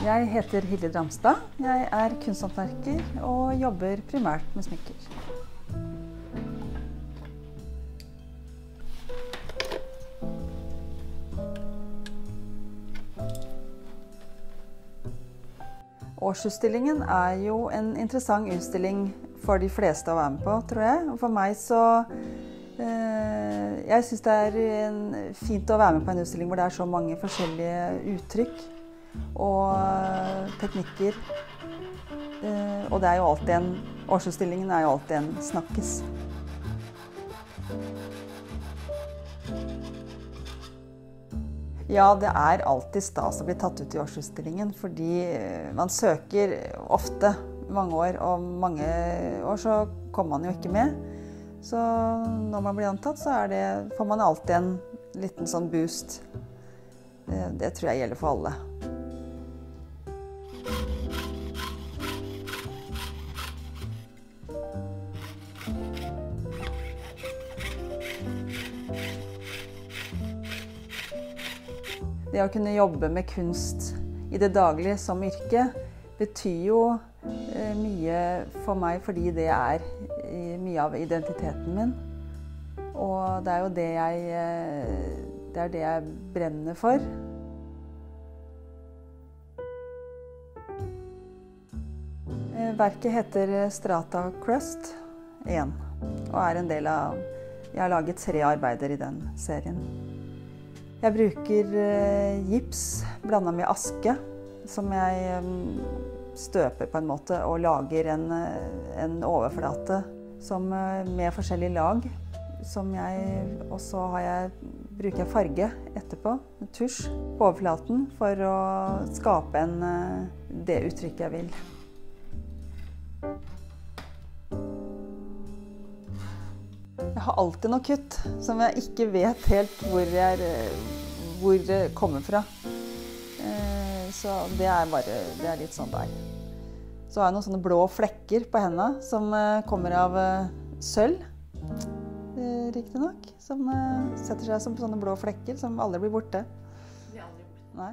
Jeg heter Hilde Dramstad. Jeg er kunsthåndverker og jobber primært med smykker. Årsutstillingen er jo en interessant utstilling for de fleste å være med på, tror jeg. Og for meg så eh, Jeg syns det er en, fint å være med på en utstilling hvor det er så mange forskjellige uttrykk og eh, teknikker. Eh, og det er jo alltid en Årsutstillingen er jo alltid en snakkes. Ja, det er alltid stas å bli tatt ut i årsutstillingen, fordi eh, man søker ofte mange år, og mange år så kommer man jo ikke med. Så når man blir antatt, så det, får man alltid en liten sånn boost. Det, tror jeg gjelder for alle. Det å kunne jobbe med kunst i det daglige som yrke betyr jo eh, mye for meg fordi det er mye av identiteten min. Og det er jo det jeg eh, Det det jeg brenner for. Eh, verket heter Strata Crust 1 og er en del av Jeg har laget tre arbeider i den serien. Jeg bruker eh, gips blanda med aske, som jeg eh, støper på en måte og lager en, eh, en overflate som, med forskjellige lag. Og så bruker jeg farge etterpå, tusj, på overflaten for å skape en, det uttrykket jeg vil. Jeg har alltid noe kutt som jeg ikke vet helt hvor, jeg, hvor det kommer fra. Eh, så det er bare Det er litt sånn det er. Så har jeg noen sånne blå flekker på hendene som eh, kommer av eh, sølv. Riktignok. Som setter seg som sånne blå flekker som aldri blir borte. Aldri. Nei.